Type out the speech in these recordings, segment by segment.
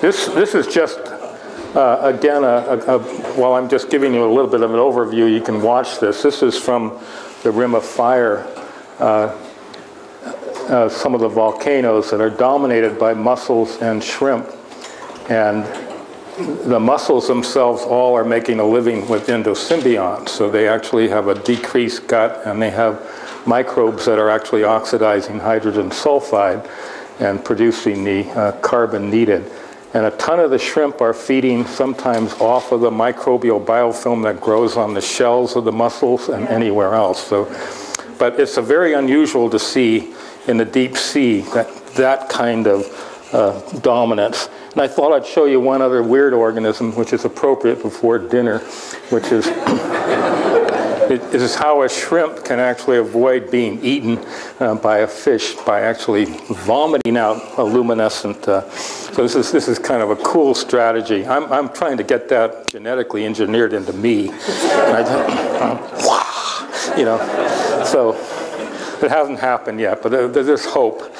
This, this is just, uh, again, a, a, a, while I'm just giving you a little bit of an overview, you can watch this. This is from the Rim of Fire, uh, uh, some of the volcanoes that are dominated by mussels and shrimp. And the mussels themselves all are making a living with endosymbionts. So they actually have a decreased gut and they have microbes that are actually oxidizing hydrogen sulfide and producing the uh, carbon needed. And a ton of the shrimp are feeding sometimes off of the microbial biofilm that grows on the shells of the mussels and anywhere else. So, but it's a very unusual to see in the deep sea that, that kind of uh, dominance. And I thought I'd show you one other weird organism, which is appropriate before dinner, which is it is how a shrimp can actually avoid being eaten uh, by a fish by actually vomiting out a luminescent. Uh, so this is this is kind of a cool strategy. I'm I'm trying to get that genetically engineered into me. I, you know, so it hasn't happened yet, but there's hope.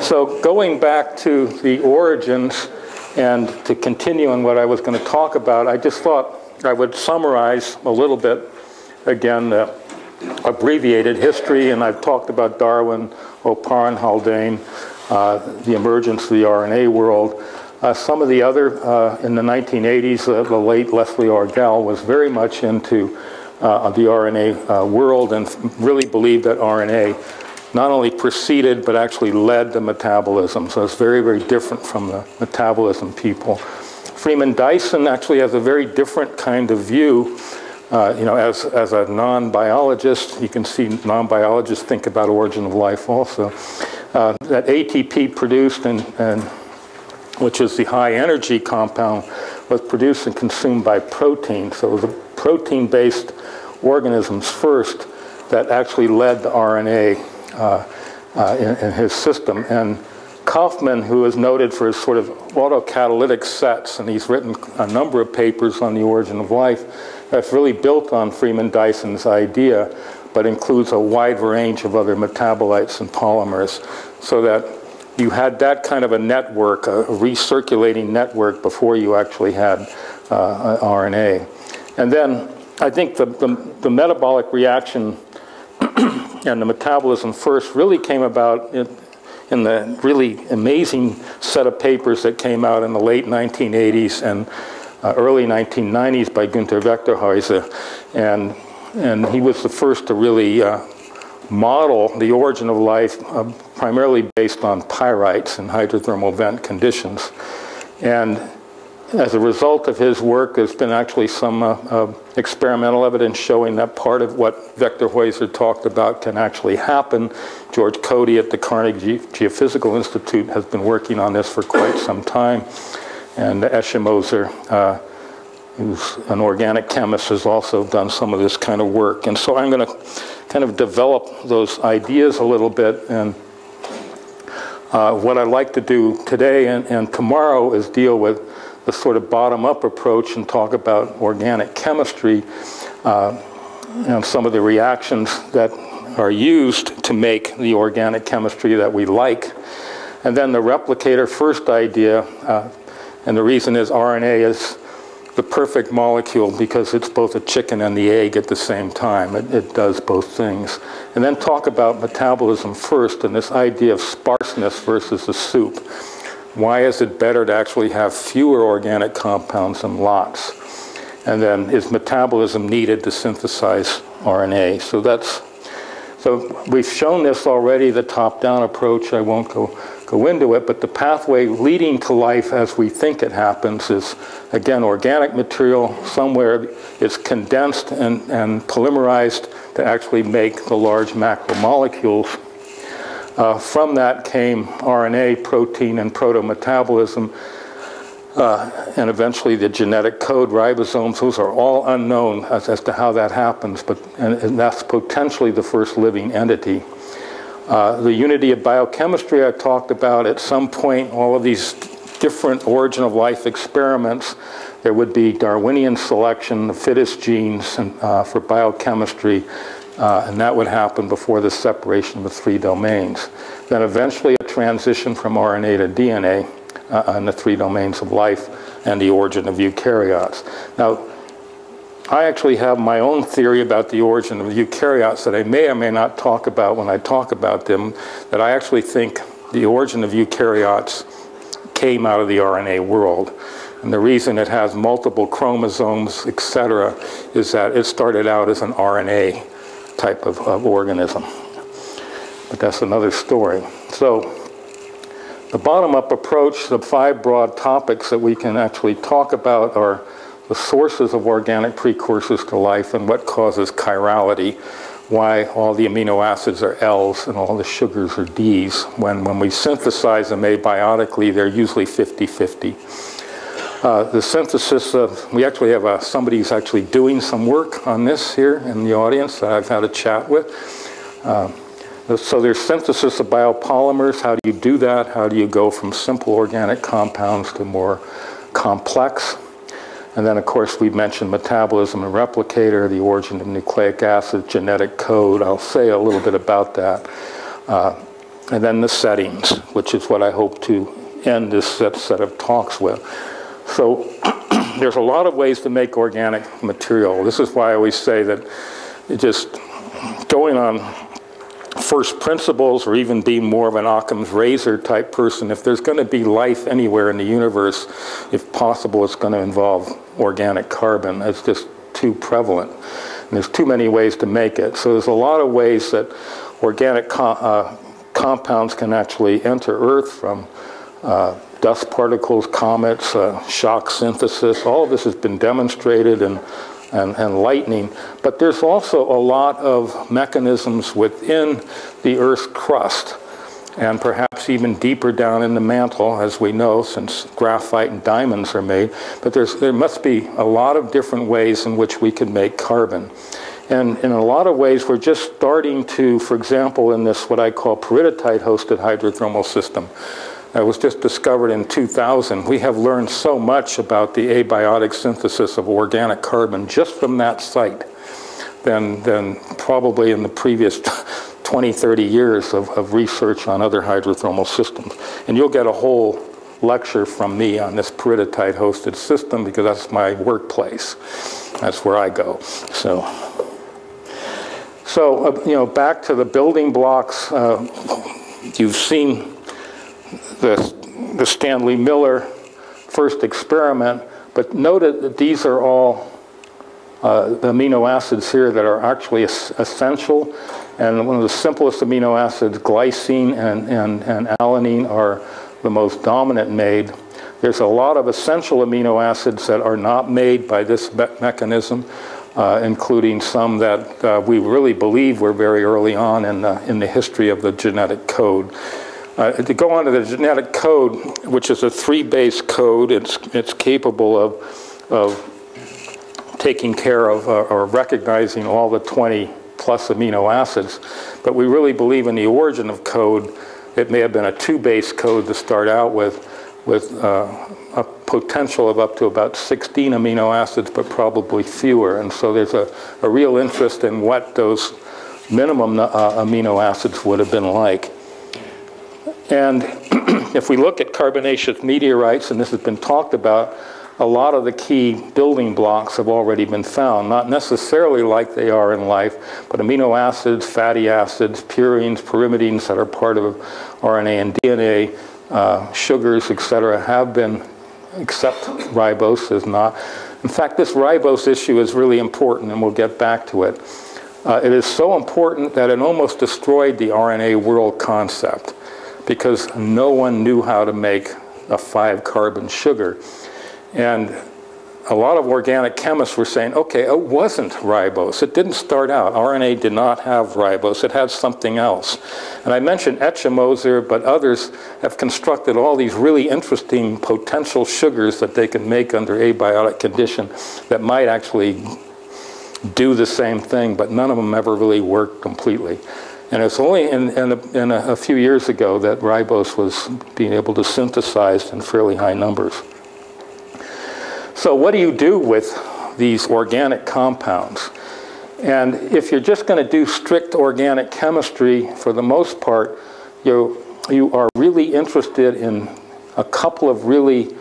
So going back to the origins and to continue on what I was going to talk about, I just thought I would summarize a little bit, again, the abbreviated history, and I've talked about Darwin, Oparin, Haldane, uh, the emergence of the RNA world. Uh, some of the other, uh, in the 1980s, uh, the late Leslie Orgel was very much into uh, the RNA uh, world and really believed that RNA not only preceded but actually led the metabolism. So it's very, very different from the metabolism people. Freeman Dyson actually has a very different kind of view. Uh, you know, as, as a non-biologist, you can see non-biologists think about origin of life also. Uh, that ATP produced and, and which is the high energy compound, was produced and consumed by protein. So it was protein-based organisms first that actually led the RNA uh, uh, in, in, his system. And Kauffman, who is noted for his sort of autocatalytic sets, and he's written a number of papers on the origin of life, that's really built on Freeman Dyson's idea, but includes a wide range of other metabolites and polymers, so that you had that kind of a network, a recirculating network, before you actually had uh, RNA. And then I think the, the, the metabolic reaction and the metabolism first really came about in, the really amazing set of papers that came out in the late 1980s and uh, early 1990s by Günter Wächtershäuser. And, and he was the first to really uh, model the origin of life uh, primarily based on pyrites and hydrothermal vent conditions. And as a result of his work, there's been actually some uh, uh, experimental evidence showing that part of what Wächtershäuser talked about can actually happen. George Cody at the Carnegie Geophysical Institute has been working on this for quite some time. And Eschenmoser, uh, who's an organic chemist, has also done some of this kind of work. And so I'm going to kind of develop those ideas a little bit. And uh, what I'd like to do today and, and tomorrow is deal with the sort of bottom-up approach and talk about organic chemistry uh, and some of the reactions that are used to make the organic chemistry that we like. And then the replicator first idea, uh, and the reason is RNA is the perfect molecule because it's both a chicken and the egg at the same time. It, it, does both things. And then talk about metabolism first and this idea of sparseness versus the soup. Why is it better to actually have fewer organic compounds and lots? And then is metabolism needed to synthesize RNA? So that's so we've shown this already, the top-down approach. I won't go, go into it, but the pathway leading to life as we think it happens is, again, organic material somewhere is condensed and, and polymerized to actually make the large macromolecules uh, from that came RNA, protein, and protometabolism, uh, and eventually the genetic code, ribosomes. Those are all unknown as, as to how that happens, but and, and, that's potentially the first living entity. Uh, the unity of biochemistry I talked about, at some point, all of these different origin of life experiments, there would be Darwinian selection, the fittest genes and, uh, for biochemistry, uh, and that would happen before the separation of the three domains. Then eventually a transition from RNA to DNA, uh, the three domains of life and the origin of eukaryotes. Now, I actually have my own theory about the origin of eukaryotes that I may or may not talk about when I talk about them, that I actually think the origin of eukaryotes came out of the RNA world. And the reason it has multiple chromosomes, et cetera, is that it started out as an RNA type of, of organism. But that's another story. So the bottom-up approach, the five broad topics that we can actually talk about are the sources of organic precursors to life and what causes chirality, why all the amino acids are L's and all the sugars are D's. When, when we synthesize them abiotically, they're usually 50-50. Uh, the synthesis of, we actually have a, somebody who's actually doing some work on this here in the audience that I've had a chat with. Uh, so there's synthesis of biopolymers. How do you do that? How do you go from simple organic compounds to more complex? And then, of course, we mentioned metabolism and replicator, the origin of nucleic acid, genetic code. I'll say a little bit about that. Uh, and then the settings, which is what I hope to end this set, set of talks with. So there's a lot of ways to make organic material. This is why I always say that just going on first principles or even being more of an Occam's razor type person, if there's going to be life anywhere in the universe, if possible, it's going to involve organic carbon. It's just too prevalent. And there's too many ways to make it. So there's a lot of ways that organic uh, compounds can actually enter Earth from uh, dust particles, comets, uh, shock synthesis. All of this has been demonstrated and and, and lightning, but there's also a lot of mechanisms within the Earth's crust and perhaps even deeper down in the mantle, as we know, since graphite and diamonds are made. But there's there must be a lot of different ways in which we can make carbon. And in a lot of ways, we're just starting to, for example, in this what I call peridotite-hosted hydrothermal system, that was just discovered in 2000. We have learned so much about the abiotic synthesis of organic carbon just from that site than, than probably in the previous 20, 30 years of, of research on other hydrothermal systems. And you'll get a whole lecture from me on this peridotite hosted system because that's my workplace. That's where I go. So, so uh, you know, back to the building blocks. Uh, you've seen the, the Stanley Miller first experiment, but note that these are all uh, the amino acids here that are actually essential. And one of the simplest amino acids, glycine and, and, and alanine, are the most dominant made. There's a lot of essential amino acids that are not made by this me mechanism, uh, including some that uh, we really believe were very early on in the, in the history of the genetic code. Uh, to go on to the genetic code, which is a three-base code, it's, it's capable of, of taking care of uh, or recognizing all the 20 plus amino acids. But we really believe in the origin of code. It may have been a two-base code to start out with, with uh, a potential of up to about 16 amino acids, but probably fewer. And so there's a, a real interest in what those minimum uh, amino acids would have been like. And if we look at carbonaceous meteorites, and this has been talked about, a lot of the key building blocks have already been found, not necessarily like they are in life, but amino acids, fatty acids, purines, pyrimidines that are part of RNA and DNA, uh, sugars, etc., have been, except ribose is not. In fact, this ribose issue is really important, and we'll get back to it. Uh, it is so important that it almost destroyed the RNA world concept because no one knew how to make a five carbon sugar. And a lot of organic chemists were saying, okay, it wasn't ribose. It didn't start out. RNA did not have ribose. It had something else. And I mentioned Eschenmoser, but others have constructed all these really interesting potential sugars that they can make under abiotic condition that might actually do the same thing, but none of them ever really worked completely. And it's only in, in, a, in a, a, few years ago that ribose was being able to synthesize in fairly high numbers. So what do you do with these organic compounds? And if you're just going to do strict organic chemistry, for the most part, you, you are really interested in a couple of really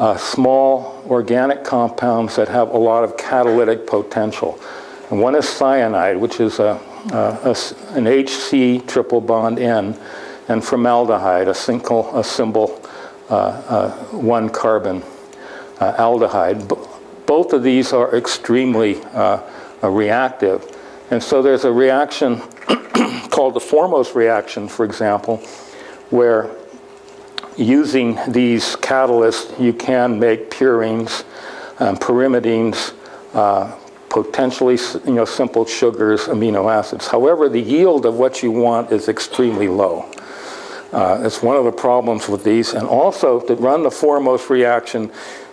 uh, small organic compounds that have a lot of catalytic potential. And one is cyanide, which is a, a, an HC triple bond N, and formaldehyde, a single, a symbol, uh, uh, one carbon uh, aldehyde. B both of these are extremely uh, reactive. And so there's a reaction called the Formose reaction, for example, where using these catalysts, you can make purines, um, pyrimidines, uh, potentially you know, simple sugars, amino acids. However, the yield of what you want is extremely low. Uh, it's one of the problems with these. And also, to run the formose reaction,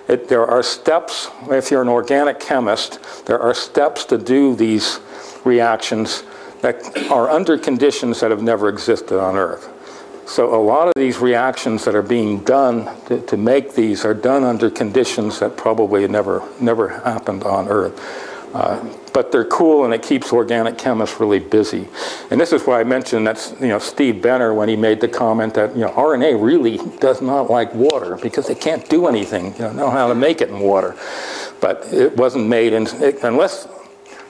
it, there are steps, if you're an organic chemist, there are steps to do these reactions that are under conditions that have never existed on Earth. So a lot of these reactions that are being done to, to, make these are done under conditions that probably never, never happened on Earth. Uh, but they're cool and it keeps organic chemists really busy. And this is why I mentioned that you know, Steve Benner when he made the comment that you know, RNA really does not like water because it can't do anything, you know, know how to make it in water. But it wasn't made in, it, unless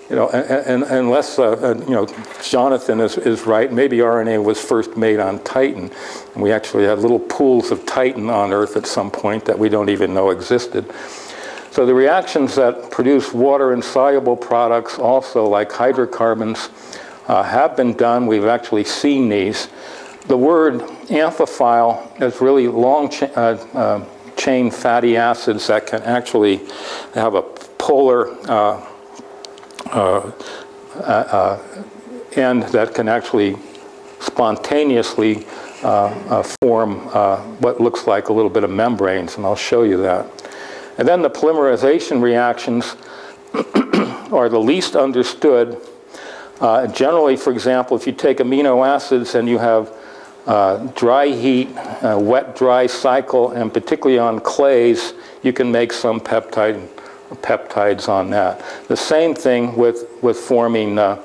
you know, and, unless uh, uh, you know Jonathan is, is right, maybe RNA was first made on Titan. And we actually had little pools of Titan on Earth at some point that we don't even know existed. So the reactions that produce water-insoluble products, also like hydrocarbons, uh, have been done. We've actually seen these. The word amphiphile is really long cha uh, uh, chain fatty acids that can actually have a polar uh, uh, uh, uh, that can actually spontaneously form what looks like a little bit of membranes, and I'll show you that. And then the polymerization reactions are the least understood. Uh, generally, for example, if you take amino acids and you have uh, dry heat, uh, wet dry cycle, and particularly on clays, you can make some peptide peptides on that. The same thing with, with forming uh,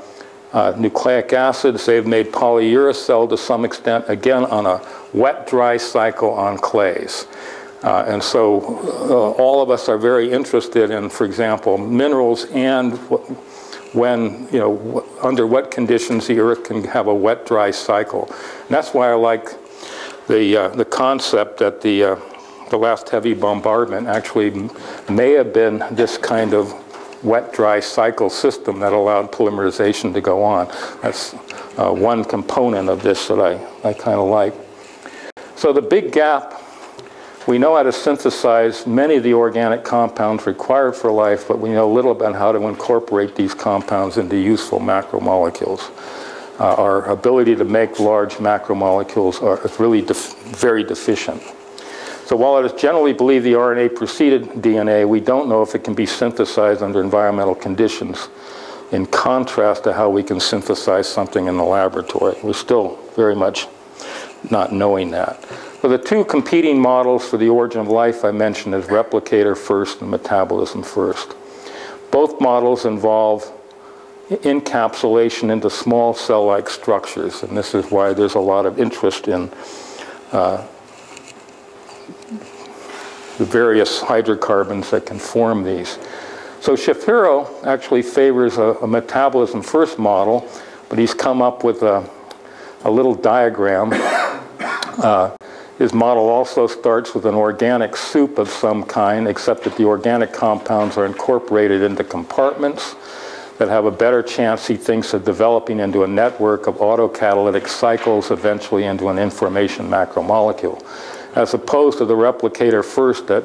uh, nucleic acids. They've made polyuracil to some extent, again, on a wet-dry cycle on clays. Uh, and so uh, all of us are very interested in, for example, minerals and when, you know, under what conditions the earth can have a wet-dry cycle. And that's why I like the, uh, the concept that the uh, the last heavy bombardment actually may have been this kind of wet-dry cycle system that allowed polymerization to go on. That's uh, one component of this that I, I kind of like. So the big gap, we know how to synthesize many of the organic compounds required for life, but we know little about how to incorporate these compounds into useful macromolecules. Uh, our ability to make large macromolecules are, is really def very deficient. So while it is generally believed the RNA preceded DNA, we don't know if it can be synthesized under environmental conditions in contrast to how we can synthesize something in the laboratory. We're still very much not knowing that. So the two competing models for the origin of life I mentioned is replicator first and metabolism first. Both models involve encapsulation into small cell-like structures, and this is why there's a lot of interest in uh, the various hydrocarbons that can form these. So Shapiro actually favors a, a metabolism first model, but he's come up with a, a little diagram. Uh, his model also starts with an organic soup of some kind, except that the organic compounds are incorporated into compartments that have a better chance, he thinks, of developing into a network of autocatalytic cycles, eventually into an information macromolecule as opposed to the replicator first that,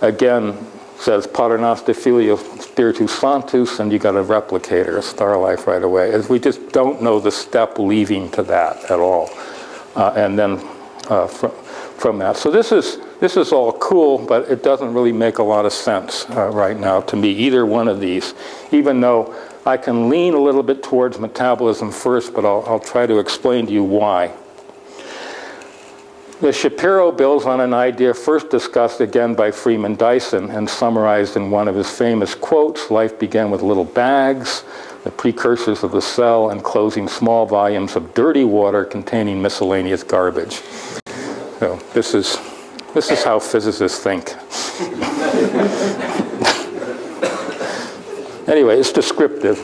again, says Paternoster Spiritus Sanctus, and you got a replicator, a star life right away. As we just don't know the step leading to that at all. Uh, and then uh, from, from that. So this is, this is all cool, but it doesn't really make a lot of sense uh, right now to me, either one of these, even though I can lean a little bit towards metabolism first, but I'll, I'll try to explain to you why. The Shapiro builds on an idea first discussed again by Freeman Dyson and summarized in one of his famous quotes, life began with little bags, the precursors of the cell, enclosing small volumes of dirty water containing miscellaneous garbage. So this is This is how physicists think. anyway, it's descriptive.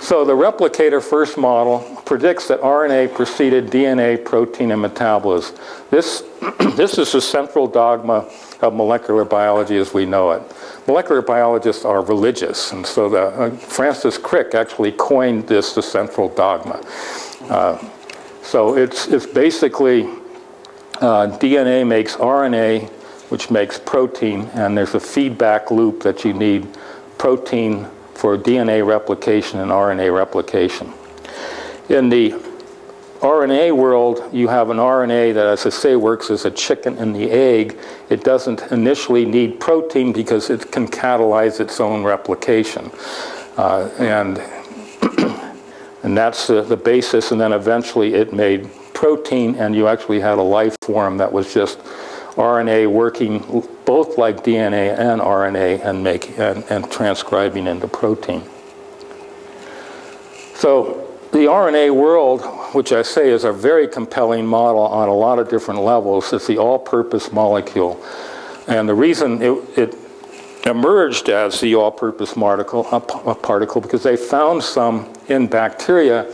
So the replicator first model predicts that RNA preceded DNA, protein, and metabolism. This, this is the central dogma of molecular biology as we know it. Molecular biologists are religious, and so the, uh, Francis Crick actually coined this the central dogma. Uh, so it's, it's basically uh, DNA makes RNA, which makes protein, and there's a feedback loop that you need protein for DNA replication and RNA replication. In the RNA world, you have an RNA that, as I say, works as a chicken in the egg. It doesn't initially need protein because it can catalyze its own replication. Uh, and, and that's the, the basis, and then eventually it made protein, and you actually had a life form that was just RNA working both like DNA and RNA and, make, and, and transcribing into protein. So the RNA world, which I say is a very compelling model on a lot of different levels, is the all-purpose molecule. And the reason it, it emerged as the all-purpose particle, particle because they found some in bacteria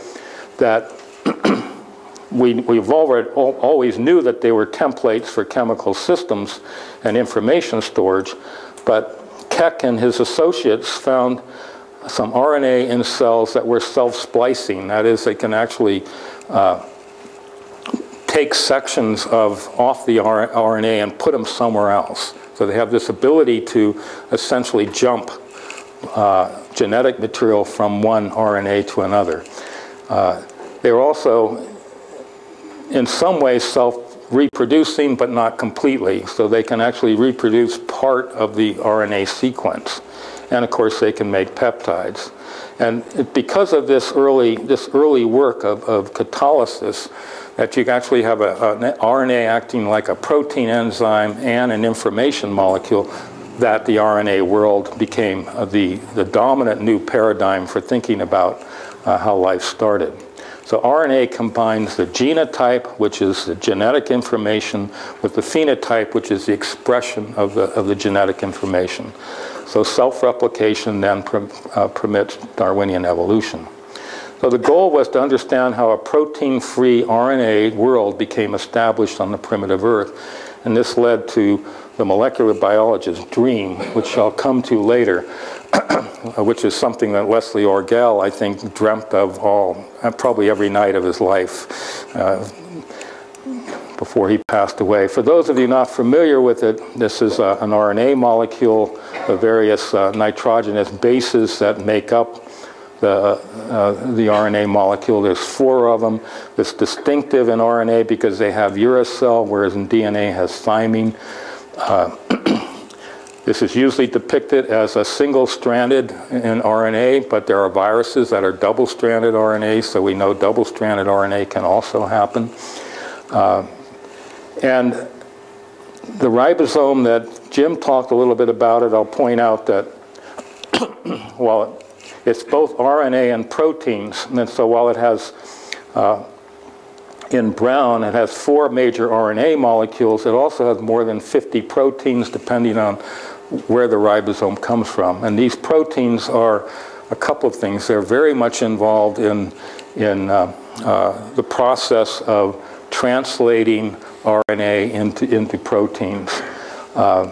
that we, we've already, always knew that they were templates for chemical systems and information storage, but Cech and his associates found some RNA in cells that were self-splicing. That is, they can actually uh, take sections of off the RNA and put them somewhere else. So they have this ability to essentially jump uh, genetic material from one RNA to another. Uh, they're also, in some ways, self-reproducing, but not completely. So they can actually reproduce part of the RNA sequence and of course they can make peptides. And because of this early, this early work of, of catalysis, that you actually have a, an RNA acting like a protein enzyme and an information molecule, that the RNA world became uh, the, the dominant new paradigm for thinking about uh, how life started. So RNA combines the genotype, which is the genetic information, with the phenotype, which is the expression of the, of the genetic information. So self-replication then uh, permits Darwinian evolution. So the goal was to understand how a protein-free RNA world became established on the primitive Earth. And this led to the molecular biologist's dream, which I'll come to later, which is something that Leslie Orgel, I think, dreamt of all, uh, probably every night of his life. Uh, before he passed away. For those of you not familiar with it, this is uh, an RNA molecule, the various uh, nitrogenous bases that make up the, uh, the RNA molecule. There's four of them. It's distinctive in RNA because they have uracil, whereas in DNA has thymine. Uh, this is usually depicted as a single-stranded in RNA, but there are viruses that are double-stranded RNA, so we know double-stranded RNA can also happen. Uh, and the ribosome that Jim talked a little bit about it, I'll point out that while it's both RNA and proteins, and so while it has uh, in brown, it has four major RNA molecules. It also has more than 50 proteins depending on where the ribosome comes from. And these proteins are a couple of things. They're very much involved in, in uh, uh, the process of translating RNA into, into proteins. Uh,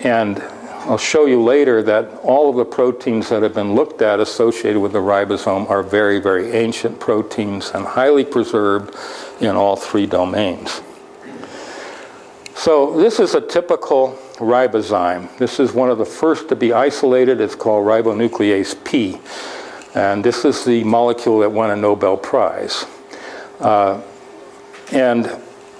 and I'll show you later that all of the proteins that have been looked at associated with the ribosome are very, very ancient proteins and highly preserved in all three domains. So this is a typical ribozyme. This is one of the first to be isolated. It's called ribonuclease P. And this is the molecule that won a Nobel Prize. Uh, and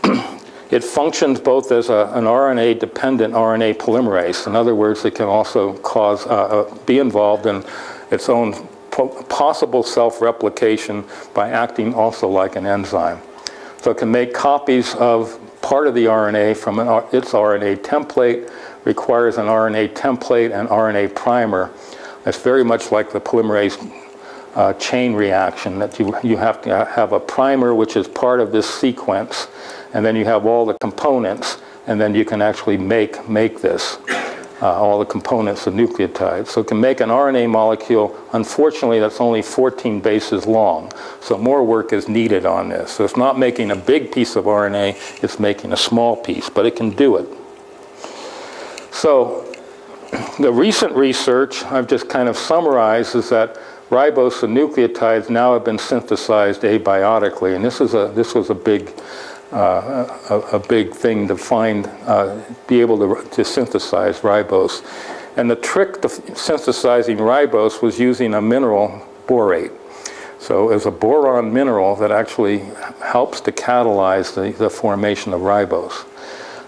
it functions both as a, an RNA-dependent RNA polymerase. In other words, it can also cause, uh, uh, be involved in its own po possible self-replication by acting also like an enzyme. So it can make copies of part of the RNA from an, its RNA template, requires an RNA template and RNA primer. It's very much like the polymerase uh, chain reaction that you, you have to have a primer which is part of this sequence and then you have all the components and then you can actually make, make this, uh, all the components of nucleotides. So it can make an RNA molecule, unfortunately that's only 14 bases long, so more work is needed on this. So it's not making a big piece of RNA, it's making a small piece, but it can do it. So the recent research I've just kind of summarized is that ribose and nucleotides now have been synthesized abiotically, and this is a this was a big uh, a, a, big thing to find uh, be able to, to synthesize ribose. And the trick to synthesizing ribose was using a mineral borate. So it's a boron mineral that actually helps to catalyze the, the formation of ribose.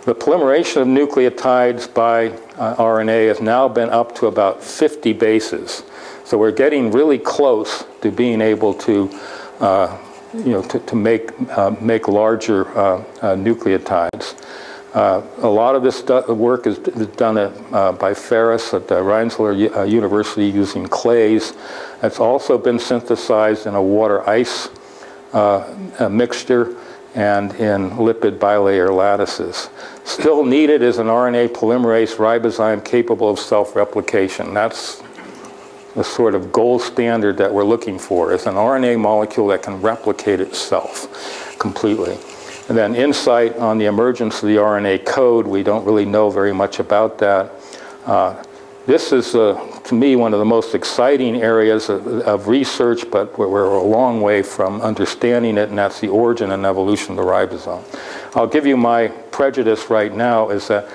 The polymerization of nucleotides by uh, RNA has now been up to about 50 bases. So we're getting really close to being able to, uh, you know, to, to make, uh, make larger uh, uh, nucleotides. Uh, a lot of this work is done at, by Ferris at Rensselaer University using clays. It's also been synthesized in a water-ice mixture and in lipid bilayer lattices. Still needed is an RNA polymerase ribozyme capable of self-replication. That's the sort of gold standard that we're looking for, is an RNA molecule that can replicate itself completely. And then insight on the emergence of the RNA code, we don't really know very much about that. Uh, this is, uh, to me, one of the most exciting areas of, of research, but we're, we're, a long way from understanding it, and that's the origin and evolution of the ribosome. I'll give you my prejudice right now is that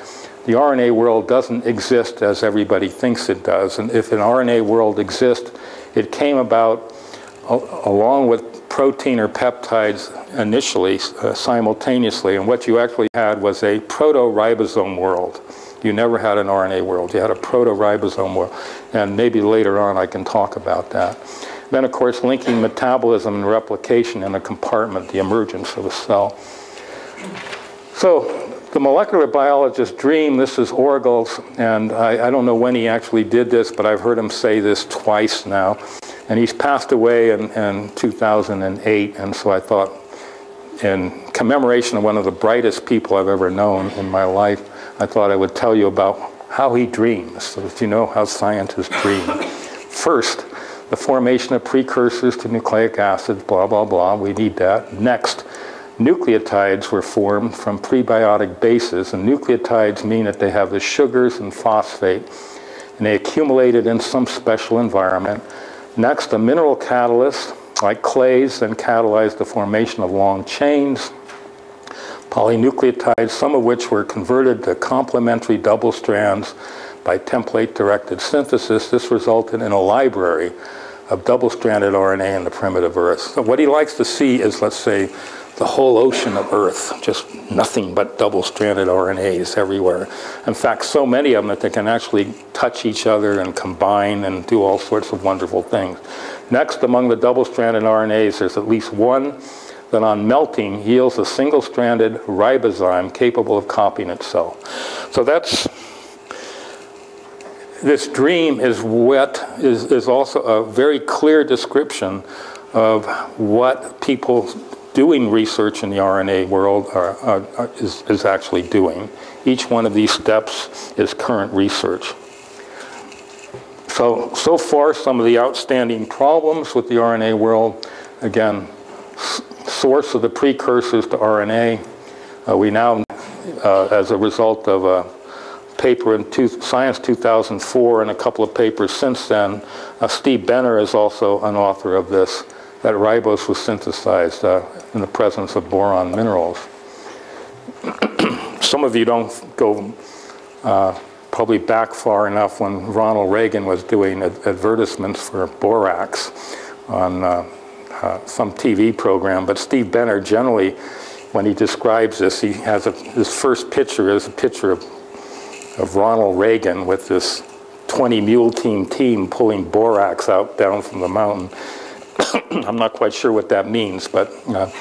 the RNA world doesn't exist as everybody thinks it does. And if an RNA world exists, it came about along with protein or peptides initially, uh, simultaneously. And what you actually had was a proto-ribosome world. You never had an RNA world. You had a proto-ribosome world. And maybe later on I can talk about that. Then, of course, linking metabolism and replication in a compartment, the emergence of a cell. So the molecular biologist dream, this is Orgels, and I, I, don't know when he actually did this, but I've heard him say this twice now. And he's passed away in, in 2008, and so I thought, in commemoration of one of the brightest people I've ever known in my life, I thought I would tell you about how he dreams, so that you know how scientists dream. First, the formation of precursors to nucleic acids, blah, blah, blah, we need that. Next, nucleotides were formed from prebiotic bases, and nucleotides mean that they have the sugars and phosphate, and they accumulated in some special environment. Next, a mineral catalyst, like clays, then catalyzed the formation of long chains, polynucleotides, some of which were converted to complementary double strands by template-directed synthesis. This resulted in a library of double-stranded RNA in the primitive Earth. So what he likes to see is, let's say, the whole ocean of Earth, just nothing but double-stranded RNAs everywhere. In fact, so many of them that they can actually touch each other and combine and do all sorts of wonderful things. Next, among the double-stranded RNAs, there's at least one that on melting yields a single-stranded ribozyme capable of copying itself. So that's, this dream is what is, is also a very clear description of what people doing research in the RNA world are, are, are, is, is actually doing. Each one of these steps is current research. So, so far, some of the outstanding problems with the RNA world, again, source of the precursors to RNA. Uh, we now, uh, as a result of a paper in two, Science 2004 and a couple of papers since then, uh, Steve Benner is also an author of this, that ribose was synthesized uh, in the presence of boron minerals. Some of you don't go uh, probably back far enough when Ronald Reagan was doing advertisements for borax on uh, uh, some TV program, but Steve Benner generally, when he describes this, he has a, his first picture is a picture of, of Ronald Reagan with this 20 mule team team pulling borax out down from the mountain. I'm not quite sure what that means, but uh,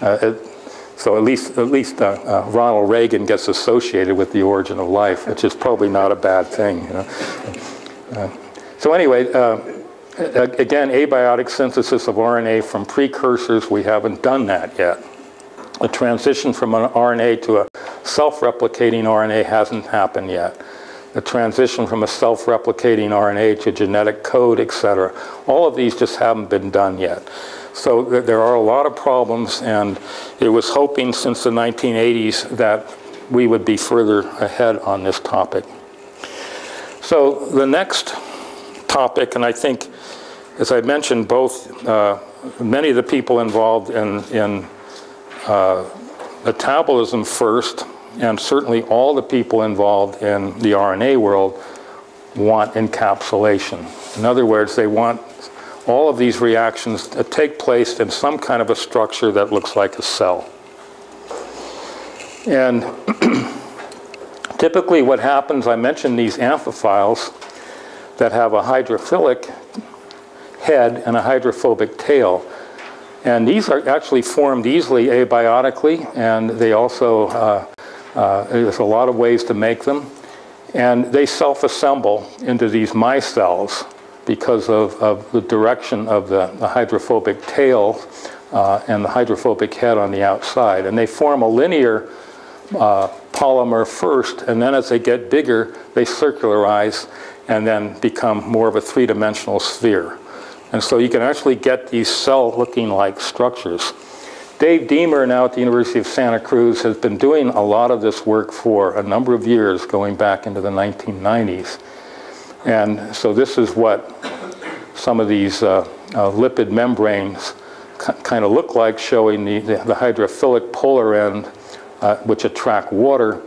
uh, it, so at least, at least uh, uh, Ronald Reagan gets associated with the origin of life, which is probably not a bad thing. You know? Uh, so anyway, uh, Again, abiotic synthesis of RNA from precursors, we haven't done that yet. A transition from an RNA to a self-replicating RNA hasn't happened yet. The transition from a self-replicating RNA to genetic code, et cetera, all of these just haven't been done yet. So th there are a lot of problems, and it was hoping since the 1980s that we would be further ahead on this topic. So the next topic, and I think, as I mentioned, both uh, many of the people involved in, in uh, metabolism first, and certainly all the people involved in the RNA world want encapsulation. In other words, they want all of these reactions to take place in some kind of a structure that looks like a cell. And typically what happens, I mentioned these amphiphiles that have a hydrophilic head and a hydrophobic tail. And these are actually formed easily abiotically, and they also, uh, uh, there's a lot of ways to make them. And they self-assemble into these micelles because of, of the direction of the, the hydrophobic tail uh, and the hydrophobic head on the outside. And they form a linear uh, polymer first, and then as they get bigger, they circularize and then become more of a three-dimensional sphere. And so you can actually get these cell-looking like structures. Dave Deamer now at the University of Santa Cruz has been doing a lot of this work for a number of years, going back into the 1990s. And so this is what some of these uh, uh, lipid membranes kind of look like, showing the, the, the hydrophilic polar end, uh, which attract water,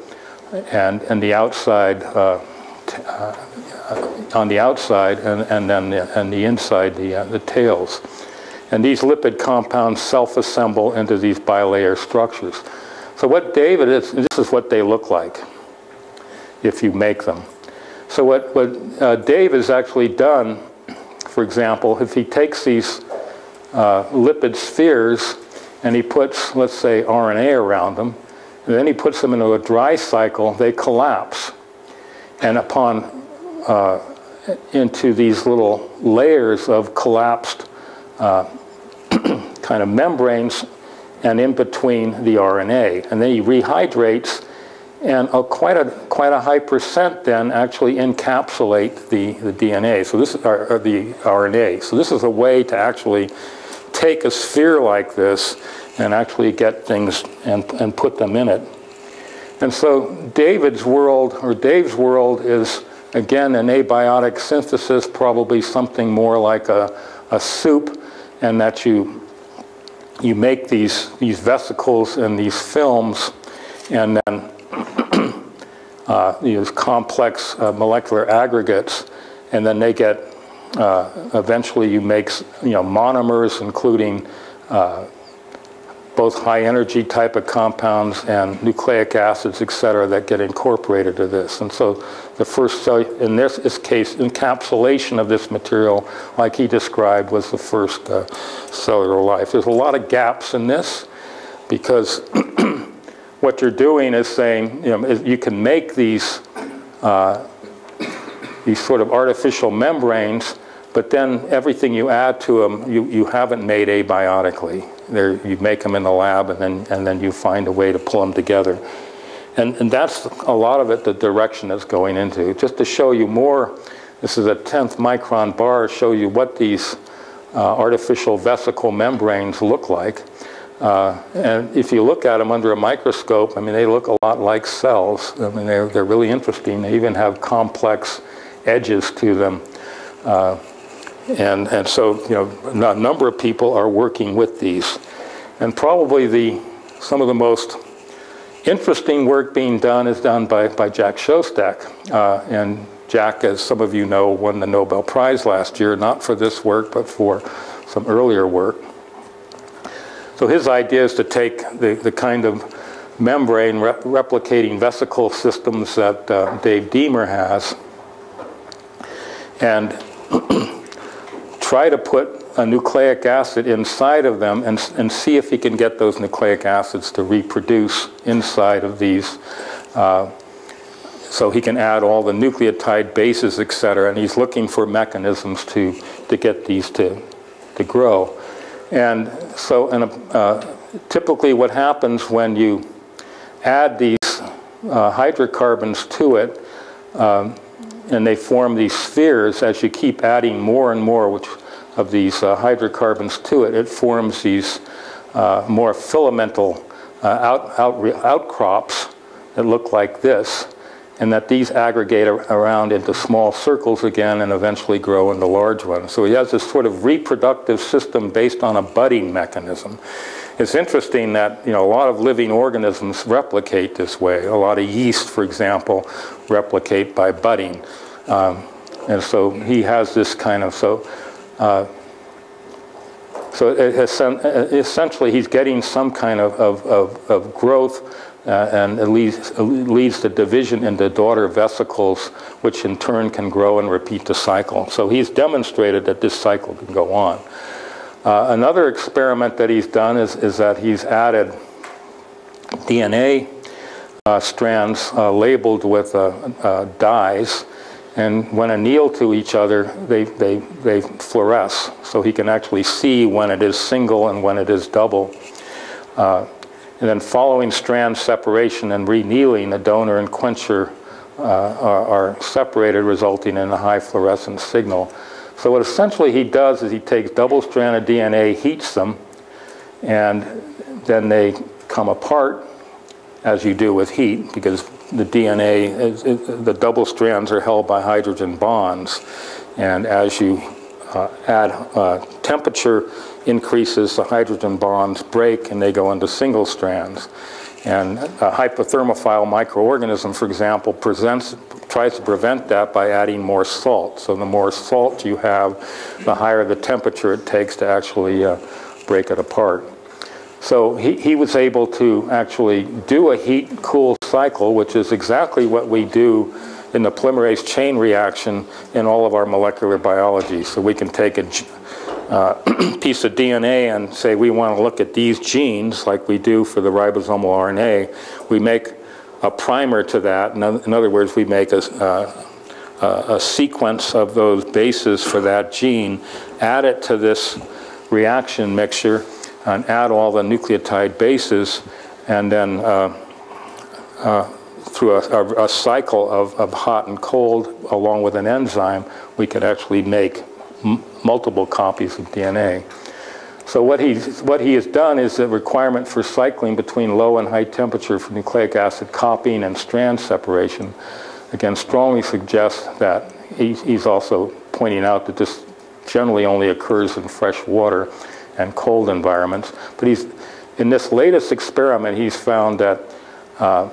and, and the outside, uh, uh, on the outside, and, and then the, and the inside, the, uh, the tails. And these lipid compounds self-assemble into these bilayer structures. So what David is, this is what they look like if you make them. So what, what uh, Dave has actually done, for example, if he takes these uh, lipid spheres and he puts, let's say, RNA around them, and then he puts them into a dry cycle, they collapse. And upon, uh, into these little layers of collapsed Uh, kind of membranes and in between the RNA. And then he rehydrates and a, quite, a, quite a high percent then actually encapsulate the, the DNA, so this is or the RNA. So this is a way to actually take a sphere like this and actually get things and, and put them in it. And so David's world, or Dave's world, is again an abiotic synthesis, probably something more like a, a soup, and that you, you make these, these vesicles and these films, and then uh, these complex uh, molecular aggregates, and then they get, uh, eventually you make you know, monomers, including uh, both high energy type of compounds and nucleic acids, et cetera, that get incorporated to this. And so the first cell, in this, case, encapsulation of this material, like he described, was the first uh, cellular life. There's a lot of gaps in this because what you're doing is saying, you know, you can make these, uh, these sort of artificial membranes, but then everything you add to them, you, you haven't made abiotically. They're, you make them in the lab, and then, and then you find a way to pull them together. And, and that's a lot of it, the direction it's going into. Just to show you more, this is a 10th micron bar, show you what these uh, artificial vesicle membranes look like. Uh, and if you look at them under a microscope, I mean, they look a lot like cells. I mean, they're, they're really interesting. They even have complex edges to them. Uh, and, and so, you know, a number of people are working with these. And probably the, some of the most interesting work being done is done by, by Jack Szostak. Uh, and Jack, as some of you know, won the Nobel Prize last year, not for this work, but for some earlier work. So his idea is to take the, the kind of membrane rep replicating vesicle systems that uh, Dave Deamer has and try to put a nucleic acid inside of them and, and see if he can get those nucleic acids to reproduce inside of these. Uh, so he can add all the nucleotide bases, et cetera, and he's looking for mechanisms to, to get these to, to grow. And so uh, typically what happens when you add these uh, hydrocarbons to it, um, and they form these spheres. As you keep adding more and more which, of these uh, hydrocarbons to it, it forms these uh, more filamental uh, out, out, outcrops that look like this, and that these aggregate around into small circles again and eventually grow into large ones. So he has this sort of reproductive system based on a budding mechanism. It's interesting that you know a lot of living organisms replicate this way. A lot of yeast, for example, replicate by budding, um, and so he has this kind of so. Uh, so essentially, he's getting some kind of, of, of, of growth, uh, and it leads, it leads to division into daughter vesicles, which in turn can grow and repeat the cycle. So he's demonstrated that this cycle can go on. Uh, another experiment that he's done is, is that he's added DNA uh, strands uh, labeled with uh, uh, dyes, and when annealed to each other, they, they, they fluoresce. So he can actually see when it is single and when it is double. And then following strand separation and reannealing, the donor and quencher are, are separated, resulting in a high fluorescence signal. So what essentially he does is he takes double-stranded DNA, heats them, and then they come apart as you do with heat because the DNA, is, the double strands are held by hydrogen bonds. And as you uh, add uh, temperature increases, the hydrogen bonds break and they go into single strands. And a hyperthermophile microorganism, for example, presents, tries to prevent that by adding more salt. So the more salt you have, the higher the temperature it takes to actually uh, break it apart. So he, he was able to actually do a heat-cool cycle, which is exactly what we do in the polymerase chain reaction in all of our molecular biology. So we can take a, uh, piece of DNA and say we want to look at these genes like we do for the ribosomal RNA, we make a primer to that. In other words, we make a, uh, a sequence of those bases for that gene, add it to this reaction mixture, and add all the nucleotide bases, and then uh, uh, through a, a, a cycle of, of hot and cold along with an enzyme, we could actually make multiple copies of DNA. So what, he's, what he has done is a requirement for cycling between low and high temperature for nucleic acid copying and strand separation, again, strongly suggests that he's, also pointing out that this generally only occurs in fresh water and cold environments. But he's, in this latest experiment, he's found that uh,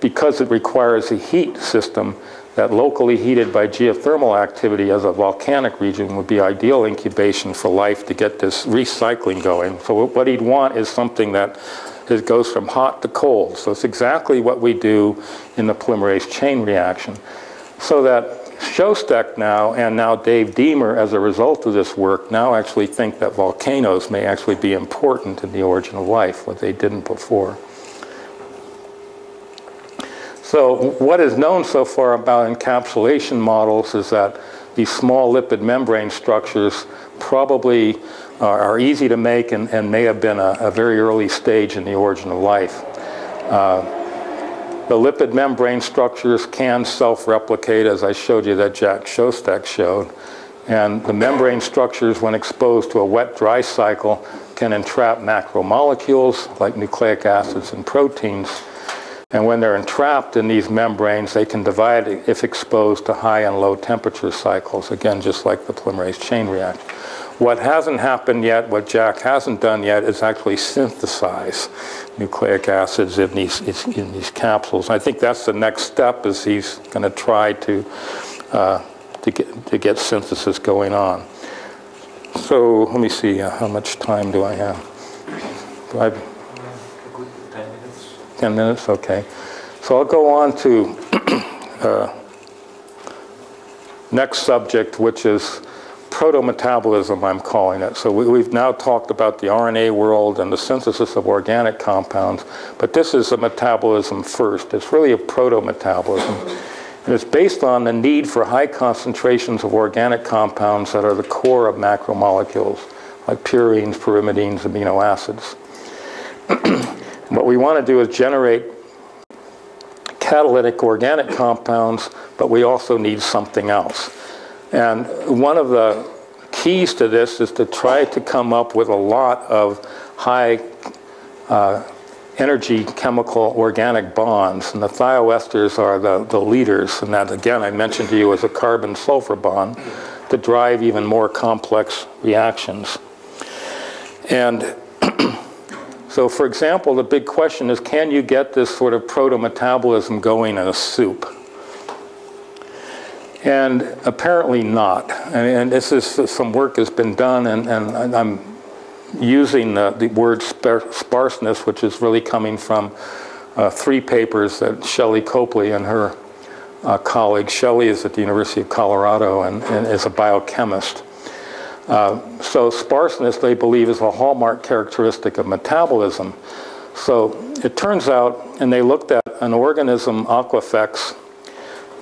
because it requires a heat system, that locally heated by geothermal activity as a volcanic region would be ideal incubation for life to get this recycling going. So what he'd want is something that it goes from hot to cold. So it's exactly what we do in the polymerase chain reaction. So that Szostak now, and now Dave Deamer, as a result of this work, now actually think that volcanoes may actually be important in the origin of life, what they didn't before. So what is known so far about encapsulation models is that these small lipid membrane structures probably are, are easy to make and, and, may have been a, a, very early stage in the origin of life. Uh, the lipid membrane structures can self-replicate, as I showed you that Jack Szostak showed. And the membrane structures, when exposed to a wet-dry cycle, can entrap macromolecules like nucleic acids and proteins and when they're entrapped in these membranes, they can divide if exposed to high and low temperature cycles, again, just like the polymerase chain reaction. What hasn't happened yet, what Jack hasn't done yet, is actually synthesize nucleic acids in these, in these capsules. I think that's the next step is he's going to try to, uh, to, get, to get synthesis going on. So let me see, uh, how much time do I have? Do I have 10 minutes? Okay. So I'll go on to uh, next subject, which is protometabolism, I'm calling it. So we, have now talked about the RNA world and the synthesis of organic compounds, but this is a metabolism first. It's really a protometabolism. And it's based on the need for high concentrations of organic compounds that are the core of macromolecules, like purines, pyrimidines, amino acids. What we want to do is generate catalytic organic compounds, but we also need something else. And one of the keys to this is to try to come up with a lot of high uh, energy chemical organic bonds. And the thioesters are the, the leaders. And that, again, I mentioned to you as a carbon sulfur bond to drive even more complex reactions. And so, for example, the big question is can you get this sort of proto-metabolism going in a soup? And apparently not. And, this is some work has been done, and, and I'm using the, the word sparseness, which is really coming from uh, three papers that Shelley Copley and her uh, colleague, Shelley is at the University of Colorado and, and is a biochemist. Uh, so sparseness, they believe, is a hallmark characteristic of metabolism. So it turns out, and they looked at an organism, Aquifex,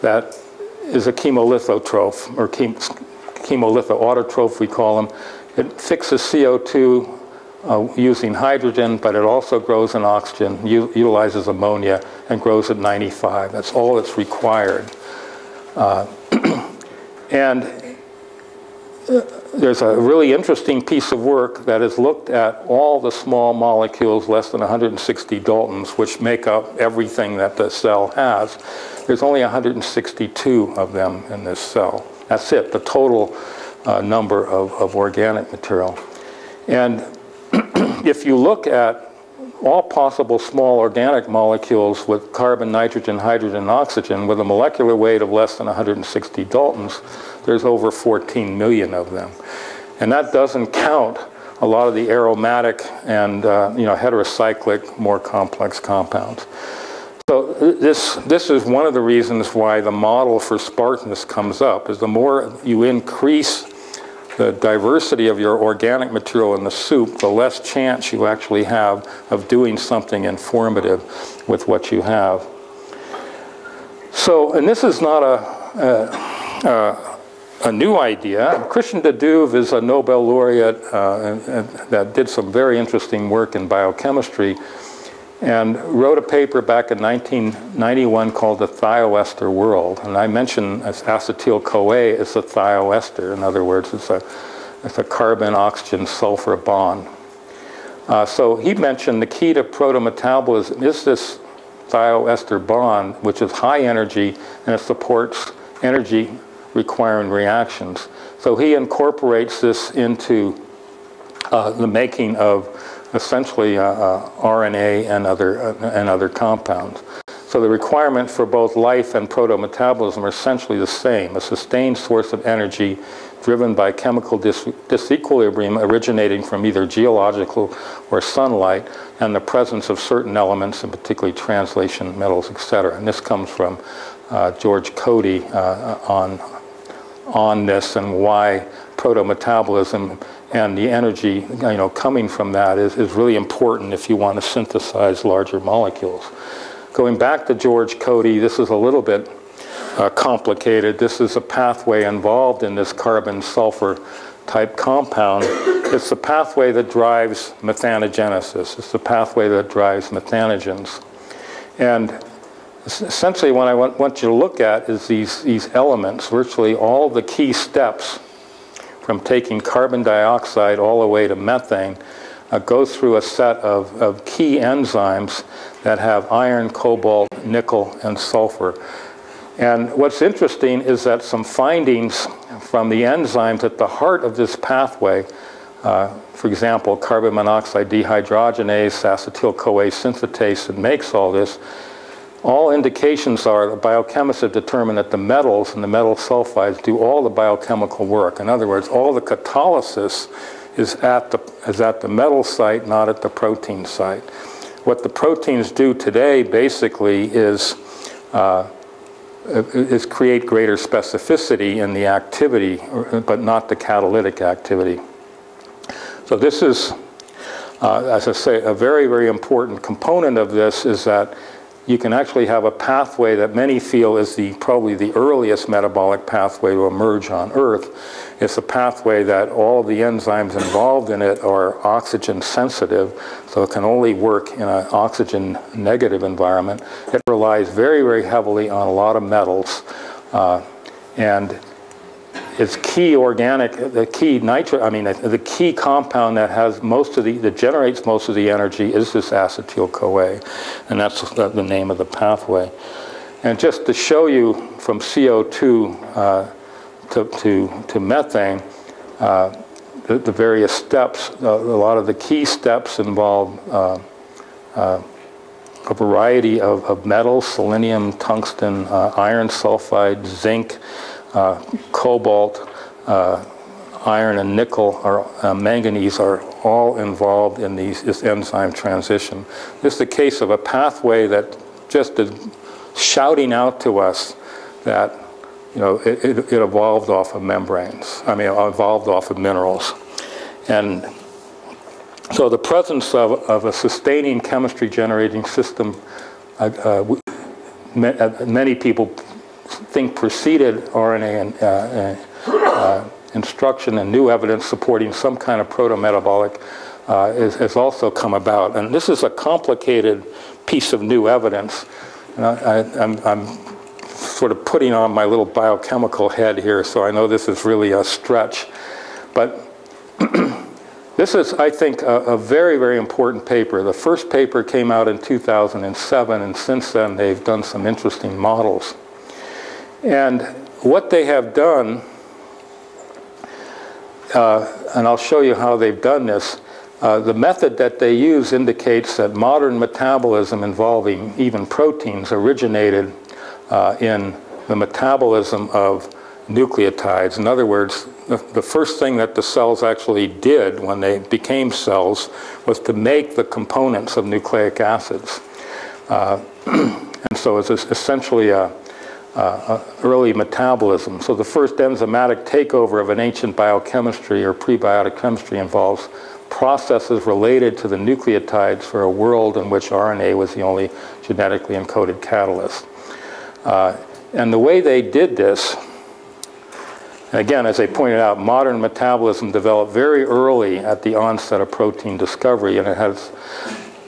that is a chemolithotroph, or chem chemolithoautotroph, we call them. It fixes CO2 uh, using hydrogen, but it also grows in oxygen, utilizes ammonia, and grows at 95. That's all that's required. Uh, and uh, there's a really interesting piece of work that has looked at all the small molecules less than 160 Daltons, which make up everything that the cell has. There's only 162 of them in this cell. That's it, the total uh, number of, of organic material. And if you look at all possible small organic molecules with carbon, nitrogen, hydrogen, oxygen with a molecular weight of less than 160 Daltons, there's over 14 million of them. And that doesn't count a lot of the aromatic and uh, you know, heterocyclic, more complex compounds. So this, this is one of the reasons why the model for sparseness comes up, is the more you increase the diversity of your organic material in the soup, the less chance you actually have of doing something informative with what you have. So, and this is not a, a, a, new idea. Christian de Duve is a Nobel laureate uh, that did some very interesting work in biochemistry and wrote a paper back in 1991 called The Thioester World. And I mentioned acetyl-CoA is a thioester. In other words, it's a, it's a carbon-oxygen-sulfur bond. Uh, so he mentioned the key to protometabolism is this thioester bond, which is high energy and it supports energy requiring reactions. So he incorporates this into uh, the making of essentially uh, uh, RNA and other, uh, and other compounds. So the requirement for both life and protometabolism are essentially the same, a sustained source of energy driven by chemical dis disequilibrium originating from either geological or sunlight and the presence of certain elements, and particularly transition metals, etc. And this comes from uh, George Cody uh, on, on this and why protometabolism and the energy you know, coming from that is, is really important if you want to synthesize larger molecules. Going back to George Cody, this is a little bit uh, complicated. This is a pathway involved in this carbon-sulfur type compound. It's the pathway that drives methanogenesis. It's the pathway that drives methanogens. And essentially what I want, want you to look at is these, these elements, virtually all the key steps from taking carbon dioxide all the way to methane uh, goes through a set of, of key enzymes that have iron, cobalt, nickel, and sulfur. And what's interesting is that some findings from the enzymes at the heart of this pathway, uh, for example, carbon monoxide dehydrogenase, acetyl-CoA synthetase that makes all this, all indications are that biochemists have determined that the metals and the metal sulfides do all the biochemical work. In other words, all the catalysis is at the, is at the metal site, not at the protein site. What the proteins do today basically is, uh, is create greater specificity in the activity, but not the catalytic activity. So this is, uh, as I say, a very, very important component of this is that you can actually have a pathway that many feel is the probably the earliest metabolic pathway to emerge on Earth. It's a pathway that all the enzymes involved in it are oxygen sensitive, so it can only work in an oxygen negative environment. It relies very, very heavily on a lot of metals. Uh, and its key organic, the key nitro, I mean, the key compound that has most of the, that generates most of the energy is this acetyl-CoA, and that's the, name of the pathway. And just to show you from CO2 uh, to, to, to methane, uh, the, the, various steps, uh, a lot of the key steps involve uh, uh, a variety of, of, metals, selenium, tungsten, uh, iron sulfide, zinc, cobalt, uh, iron and nickel or uh, manganese are all involved in these, this enzyme transition. This is the case of a pathway that just is shouting out to us that you know, it, it, it evolved off of membranes, I mean, evolved off of minerals. And so the presence of, of a sustaining chemistry generating system, uh, uh, uh many people think preceded RNA and, uh, uh, instruction and new evidence supporting some kind of proto-metabolic uh, has also come about. And this is a complicated piece of new evidence. I, am sort of putting on my little biochemical head here, so I know this is really a stretch. But this is, I think, a, a, very, very important paper. The first paper came out in 2007, and since then they've done some interesting models. And what they have done, uh, and I'll show you how they've done this, uh, the method that they use indicates that modern metabolism involving even proteins originated uh, in the metabolism of nucleotides. In other words, the, the, first thing that the cells actually did when they became cells was to make the components of nucleic acids. Uh, and so it's essentially a, uh, early metabolism. So the first enzymatic takeover of an ancient biochemistry or prebiotic chemistry involves processes related to the nucleotides for a world in which RNA was the only genetically encoded catalyst. Uh, and the way they did this, again, as I pointed out, modern metabolism developed very early at the onset of protein discovery, and it has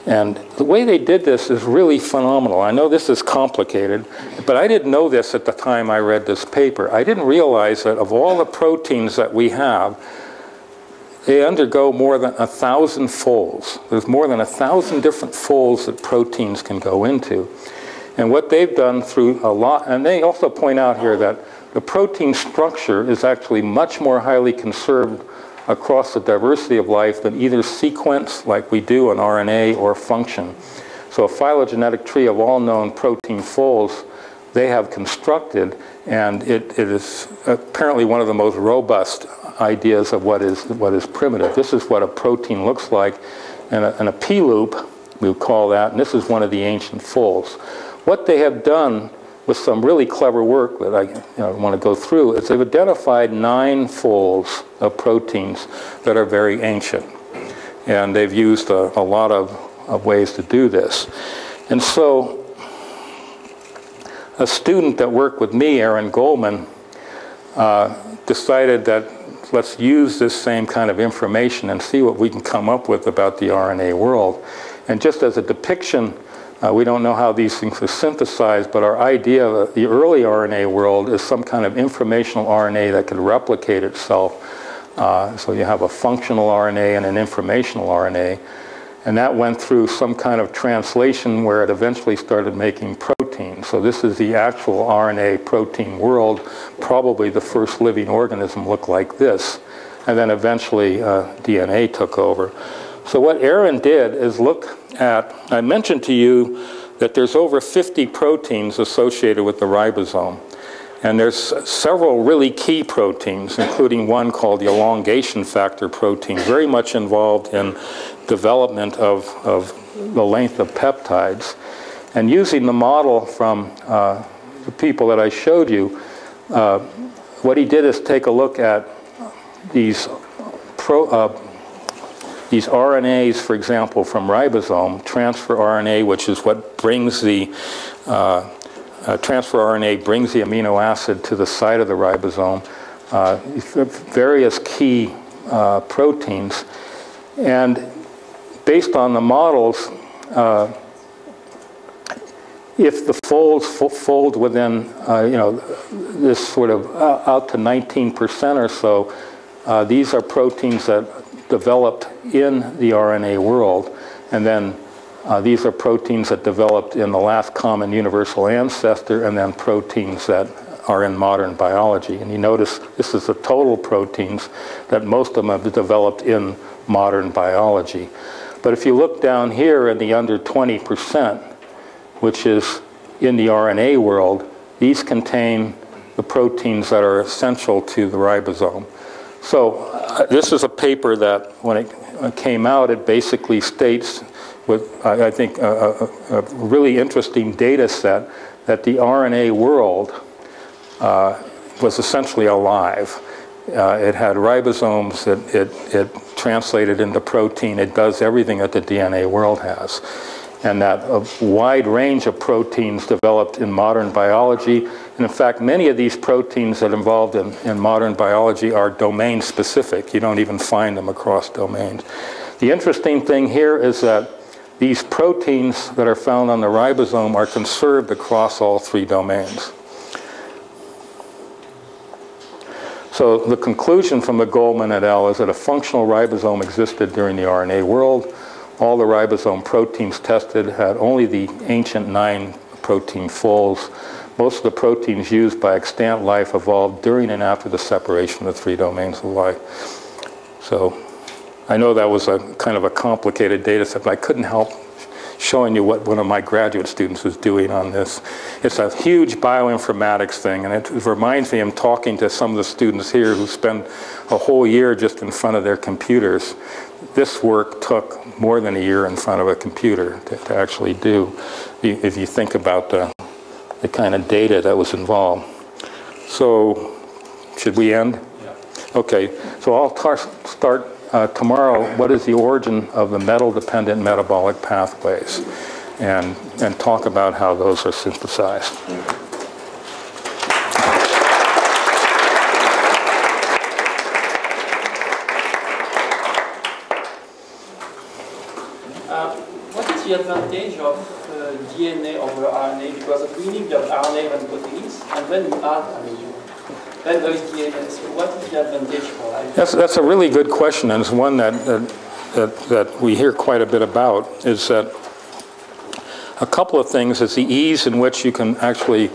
and the way they did this is really phenomenal. I know this is complicated, but I didn't know this at the time I read this paper. I didn't realize that of all the proteins that we have, they undergo more than a thousand folds. There's more than a thousand different folds that proteins can go into. And what they've done through a lot, and they also point out here that the protein structure is actually much more highly conserved across the diversity of life than either sequence, like we do in RNA, or function. So a phylogenetic tree of all known protein folds they have constructed, and it, it is apparently one of the most robust ideas of what is, what is primitive. This is what a protein looks like, and a, and a P-loop, we would call that, and this is one of the ancient folds. What they have done with some really clever work that I you know, want to go through is they've identified nine folds of proteins that are very ancient. And they've used a, a lot of, of ways to do this. And so a student that worked with me, Aaron Goldman, uh, decided that let's use this same kind of information and see what we can come up with about the RNA world. And just as a depiction uh, we don't know how these things are synthesized, but our idea of the early RNA world is some kind of informational RNA that could replicate itself. Uh, so you have a functional RNA and an informational RNA. And that went through some kind of translation where it eventually started making protein. So this is the actual RNA protein world. Probably the first living organism looked like this. And then eventually uh, DNA took over. So what Aaron did is look at, I mentioned to you that there's over 50 proteins associated with the ribosome. And there's several really key proteins, including one called the elongation factor protein, very much involved in development of, of the length of peptides. And using the model from uh, the people that I showed you, uh, what he did is take a look at these pro, uh, these RNAs, for example, from ribosome, transfer RNA, which is what brings the uh, uh, transfer RNA brings the amino acid to the site of the ribosome, uh, various key uh, proteins. And based on the models, uh, if the folds fold within, uh, you know, this sort of uh, out to 19% or so, these are proteins that developed in the RNA world. And then uh, these are proteins that developed in the last common universal ancestor and then proteins that are in modern biology. And you notice this is the total proteins that most of them have developed in modern biology. But if you look down here in the under 20%, which is in the RNA world, these contain the proteins that are essential to the ribosome. So this is a paper that when it came out, it basically states with, I think, a, a, a really interesting data set that the RNA world uh, was essentially alive. Uh, it had ribosomes, it, it, it translated into protein, it does everything that the DNA world has. And that a wide range of proteins developed in modern biology. And in fact, many of these proteins that are involved in, in modern biology are domain specific. You don't even find them across domains. The interesting thing here is that these proteins that are found on the ribosome are conserved across all three domains. So the conclusion from the Goldman et al. is that a functional ribosome existed during the RNA world. All the ribosome proteins tested had only the ancient nine protein folds. Most of the proteins used by extant life evolved during and after the separation of the three domains of life. So I know that was a kind of a complicated data set, but I couldn't help showing you what one of my graduate students was doing on this. It's a huge bioinformatics thing, and it reminds me of talking to some of the students here who spend a whole year just in front of their computers. This work took more than a year in front of a computer to, to actually do, if you think about the, the kind of data that was involved. So, should we end? Yeah. Okay, so I'll start uh, tomorrow what is the origin of the metal-dependent metabolic pathways and, and talk about how those are synthesized. Uh, what is the advantage of uh, DNA RNA? And then you add amino then there is DNA. So what is the advantage for life? That's, that's a really good question, and it's one that, that, that, that we hear quite a bit about, is that a couple of things is the ease in which you can actually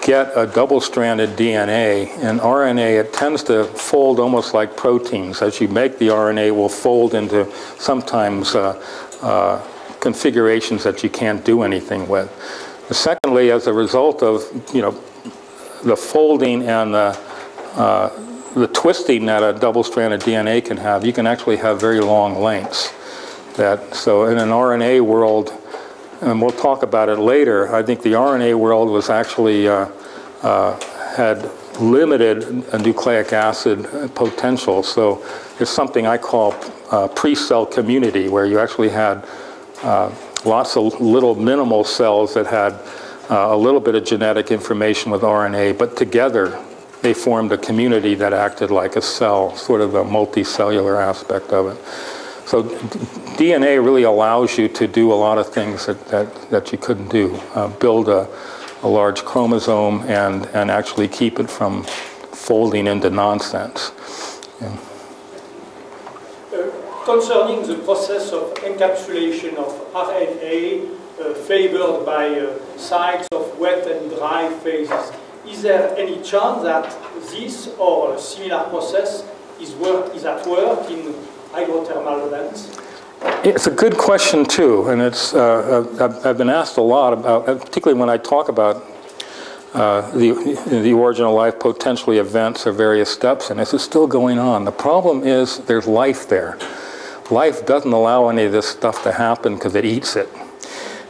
get a double-stranded DNA. and RNA, it tends to fold almost like proteins. As you make the RNA, will fold into sometimes uh, uh, configurations that you can't do anything with. Secondly, as a result of, you know, the folding and the, uh, the twisting that a double-stranded DNA can have, you can actually have very long lengths. That, so in an RNA world, and we'll talk about it later, I think the RNA world was actually uh, uh, had limited nucleic acid potential. So it's something I call uh, pre-cell community, where you actually had lots of little minimal cells that had uh, a little bit of genetic information with RNA, but together they formed a community that acted like a cell, sort of a multicellular aspect of it. So DNA really allows you to do a lot of things that, that, that you couldn't do. Uh, build a, a large chromosome and, and actually keep it from folding into nonsense. Yeah. Uh, concerning the process of encapsulation of RNA uh, favored by uh, sites of wet and dry phases. Is there any chance that this or a similar process is, work, is at work in hydrothermal events? It's a good question too, and it's uh, I've, I've, been asked a lot about, particularly when I talk about uh, the the origin of life, potentially events or various steps, and this is still going on. The problem is there's life there. Life doesn't allow any of this stuff to happen because it eats it.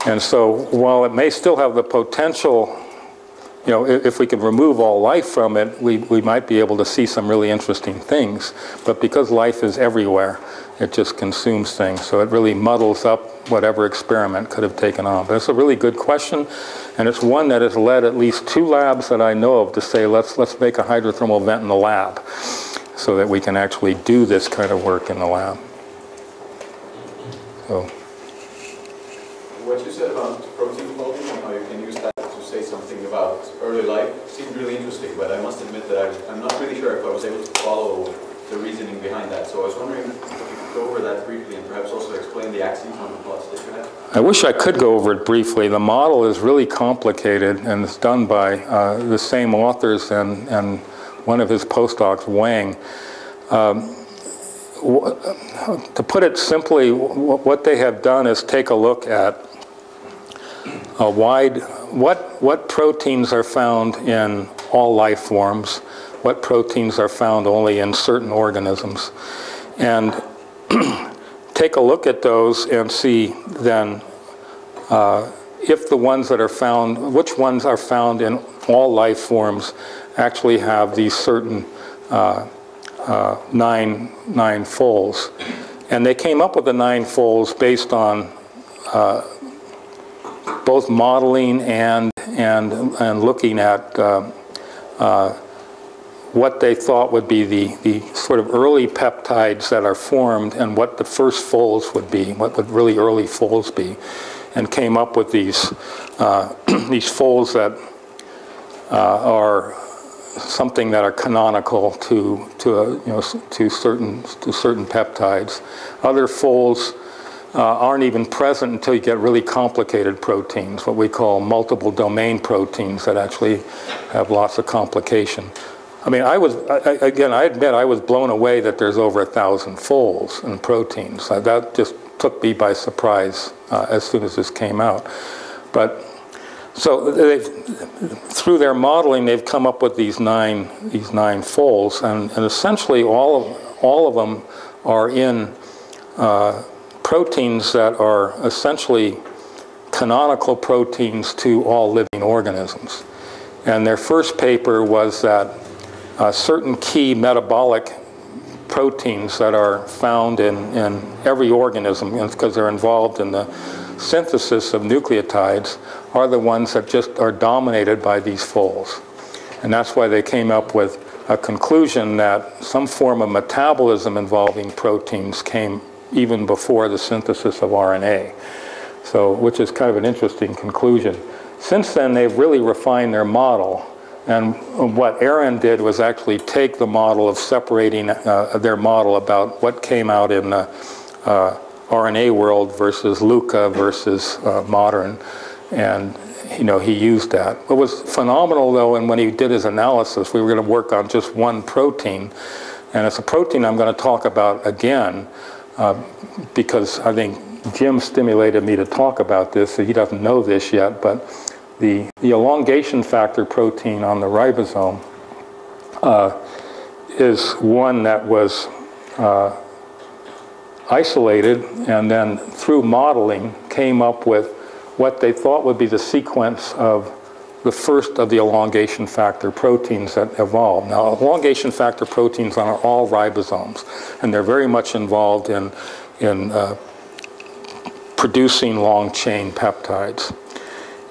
And so while it may still have the potential, you know, if we can remove all life from it, we, we might be able to see some really interesting things. But because life is everywhere, it just consumes things. So it really muddles up whatever experiment could have taken on. But it's a really good question, and it's one that has led at least two labs that I know of to say, let's, let's make a hydrothermal vent in the lab so that we can actually do this kind of work in the lab. So what you said about protein folding and how you can use that to say something about early life seemed really interesting, but I must admit that I, I'm not really sure if I was able to follow the reasoning behind that. So I was wondering if you could go over that briefly and perhaps also explain the axes on the plots that you had. I wish I could go over it briefly. The model is really complicated and it's done by uh, the same authors and, and one of his postdocs, Wang. Um, to put it simply, what they have done is take a look at a wide, what, what proteins are found in all life forms, what proteins are found only in certain organisms, and take a look at those and see then uh, if the ones that are found, which ones are found in all life forms actually have these certain uh, uh, nine, nine folds. And they came up with the nine folds based on uh, both modeling and, and, and looking at uh, uh, what they thought would be the, the sort of early peptides that are formed and what the first folds would be, what would really early folds be, and came up with these, uh, these folds that uh, are something that are canonical to, to, a, you know, to, certain, to certain peptides. Other folds uh, aren't even present until you get really complicated proteins, what we call multiple domain proteins that actually have lots of complication. I mean, I was, I, again, I admit I was blown away that there's over a thousand folds in proteins. Uh, that just took me by surprise uh, as soon as this came out. But so through their modeling, they've come up with these nine, these nine folds, and, and essentially all of, all of them are in uh, proteins that are essentially canonical proteins to all living organisms. And their first paper was that uh, certain key metabolic proteins that are found in, in every organism, because they're involved in the synthesis of nucleotides, are the ones that just are dominated by these folds. And that's why they came up with a conclusion that some form of metabolism involving proteins came even before the synthesis of RNA. So, which is kind of an interesting conclusion. Since then, they've really refined their model. And what Aaron did was actually take the model of separating uh, their model about what came out in the uh, RNA world versus LUCA versus uh, modern. And you know, he used that. What was phenomenal though, and when he did his analysis, we were going to work on just one protein. And it's a protein I'm going to talk about again, uh, because I think Jim stimulated me to talk about this, so he doesn't know this yet, but the, the elongation factor protein on the ribosome uh, is one that was uh, isolated and then through modeling came up with what they thought would be the sequence of the first of the elongation factor proteins that evolved. Now, elongation factor proteins are all ribosomes, and they're very much involved in, in uh, producing long chain peptides.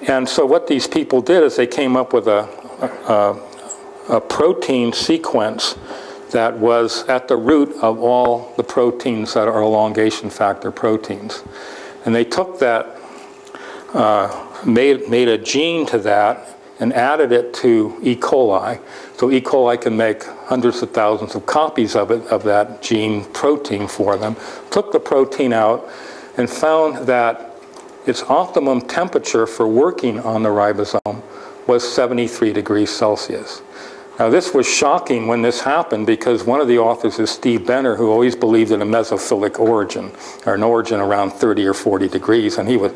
And so what these people did is they came up with a, a, a protein sequence that was at the root of all the proteins that are elongation factor proteins. And they took that uh, made, made a gene to that and added it to E. coli. So E. coli can make hundreds of thousands of copies of it, of that gene protein for them, took the protein out and found that its optimum temperature for working on the ribosome was 73 degrees Celsius. Now this was shocking when this happened because one of the authors is Steve Benner who always believed in a mesophilic origin, or an origin around 30 or 40 degrees, and he was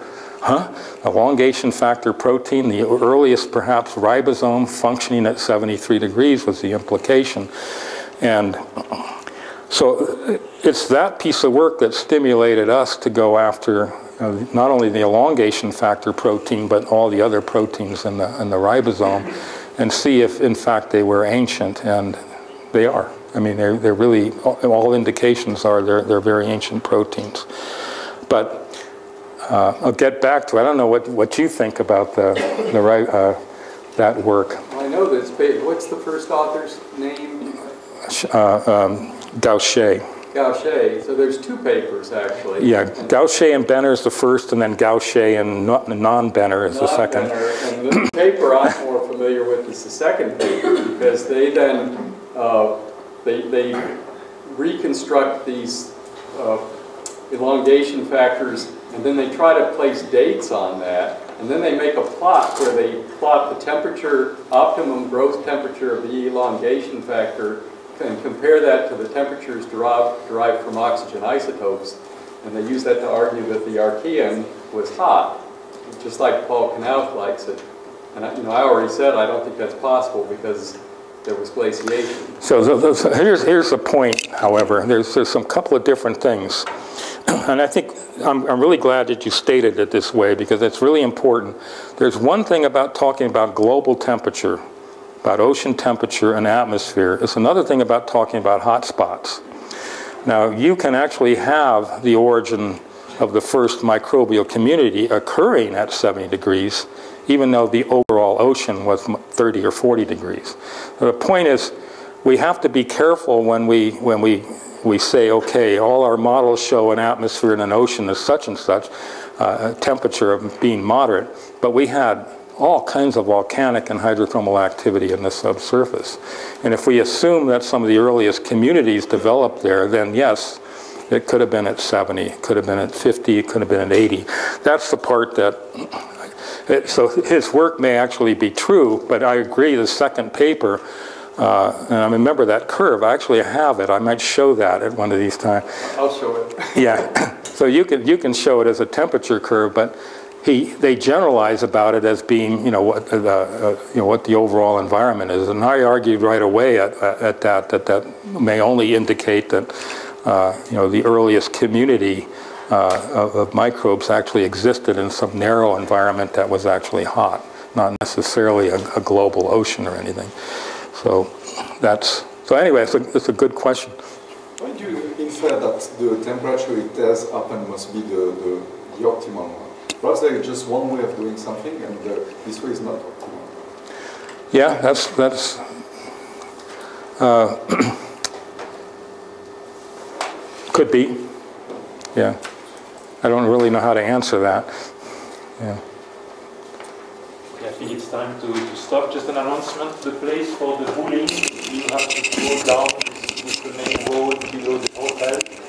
Huh? Elongation factor protein, the earliest perhaps ribosome functioning at 73 degrees was the implication. And so it's that piece of work that stimulated us to go after uh, not only the elongation factor protein, but all the other proteins in the, in the ribosome and see if in fact they were ancient, and they are. I mean, they're, they're really, all indications are they're, they're very ancient proteins. But uh, I'll get back to. I don't know what, what you think about the, the right uh, that work. Well, I know this. What's the first author's name? Uh, um, Gaucher. Gaucher, so there's two papers, actually. Yeah, Gaucher and Benner is the first, and then Gaucher and non-Benner is the second. And the paper I'm more familiar with is the second paper, because they then, uh, they, they reconstruct these uh, elongation factors, and then they try to place dates on that, and then they make a plot where they plot the temperature, optimum growth temperature of the elongation factor, and compare that to the temperatures derived, derived from oxygen isotopes, and they use that to argue that the Archean was hot, just like Paul Knauth likes it. And, you know, I already said I don't think that's possible because there was glaciation. So, so- so here's, here's the point, however, there's, there's some couple of different things. And I think, I'm, I'm really glad that you stated it this way because it's really important. There's one thing about talking about global temperature, about ocean temperature and atmosphere. It's another thing about talking about hot spots. Now, you can actually have the origin of the first microbial community occurring at 70 degrees, even though the overall ocean was 30 or 40 degrees. The point is, we have to be careful when we, when we, we say, okay, all our models show an atmosphere and an ocean is such and such, uh, temperature of being moderate, but we had all kinds of volcanic and hydrothermal activity in the subsurface. And if we assume that some of the earliest communities developed there, then yes, it could have been at 70, it could have been at 50, it could have been at 80. That's the part that, it- so his work may actually be true, but I agree, the second paper, uh, and I remember that curve, I actually have it, I might show that at one of these times. I'll show it. Yeah, so you can, you can show it as a temperature curve, but he, they generalize about it as being, you know, what the, uh, you know, what the overall environment is. And I argued right away at, at that, that that may only indicate that, uh, you know, the earliest community uh, of, of microbes actually existed in some narrow environment that was actually hot, not necessarily a, a global ocean or anything. So that's, so anyway, it's a, it's a good question. Why do you infer that the temperature it has happened must be the, the, the optimum one? Perhaps there is just one way of doing something and uh, this way is not optimal. Yeah, that's, that's, uh, could be, yeah. I don't really know how to answer that, yeah. I think it's time to, to stop. Just an announcement, the place for the bowling, you have to go down this the main road below the hotel.